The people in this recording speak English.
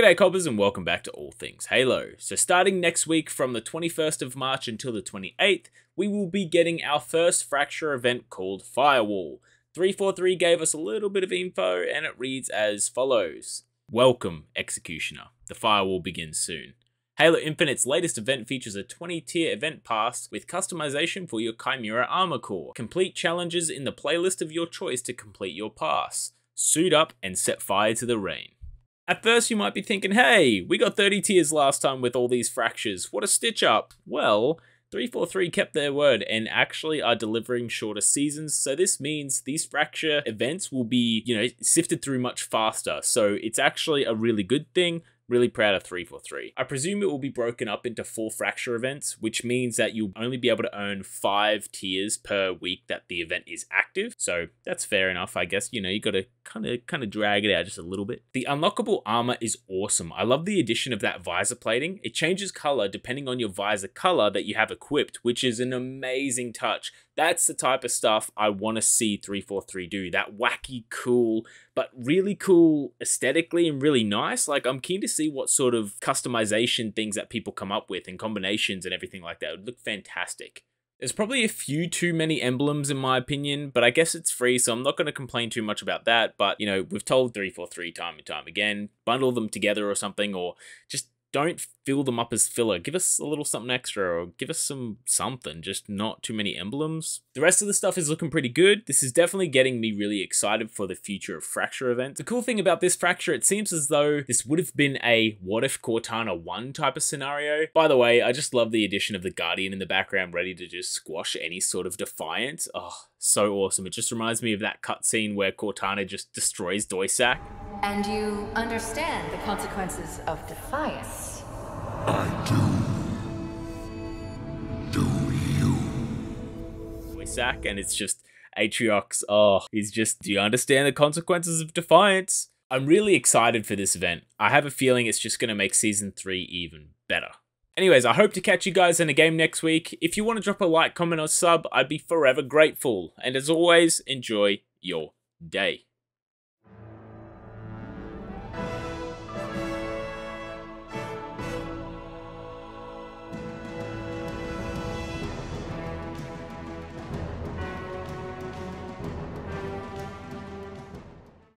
G'day cobbers and welcome back to All Things Halo. So starting next week from the 21st of March until the 28th, we will be getting our first Fracture event called Firewall. 343 gave us a little bit of info and it reads as follows. Welcome, Executioner. The Firewall begins soon. Halo Infinite's latest event features a 20 tier event pass with customization for your Chimera armor core. Complete challenges in the playlist of your choice to complete your pass. Suit up and set fire to the rain. At first, you might be thinking, hey, we got 30 tiers last time with all these fractures. What a stitch up. Well, 343 kept their word and actually are delivering shorter seasons. So this means these fracture events will be, you know, sifted through much faster. So it's actually a really good thing. Really proud of 343. I presume it will be broken up into four fracture events, which means that you'll only be able to earn five tiers per week that the event is active. So that's fair enough, I guess. You know, you got to kind of kind of drag it out just a little bit. The unlockable armor is awesome. I love the addition of that visor plating. It changes color depending on your visor color that you have equipped, which is an amazing touch. That's the type of stuff I want to see 343 do. That wacky, cool, but really cool aesthetically and really nice. Like, I'm keen to see what sort of customization things that people come up with and combinations and everything like that. It would look fantastic. There's probably a few too many emblems in my opinion, but I guess it's free, so I'm not going to complain too much about that. But, you know, we've told 343 time and time again, bundle them together or something, or just don't fill them up as filler. Give us a little something extra or give us some something, just not too many emblems. The rest of the stuff is looking pretty good. This is definitely getting me really excited for the future of Fracture events. The cool thing about this Fracture, it seems as though this would have been a what if Cortana won type of scenario. By the way, I just love the addition of the Guardian in the background ready to just squash any sort of defiance. Oh, so awesome. It just reminds me of that cutscene where Cortana just destroys Doisac. And you understand the consequences of defiance. I do. Do you? Doisac, and it's just Atriox. Oh, he's just, do you understand the consequences of defiance? I'm really excited for this event. I have a feeling it's just going to make Season 3 even better. Anyways, I hope to catch you guys in a game next week. If you want to drop a like, comment, or sub, I'd be forever grateful. And as always, enjoy your day.